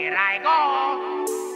here I go.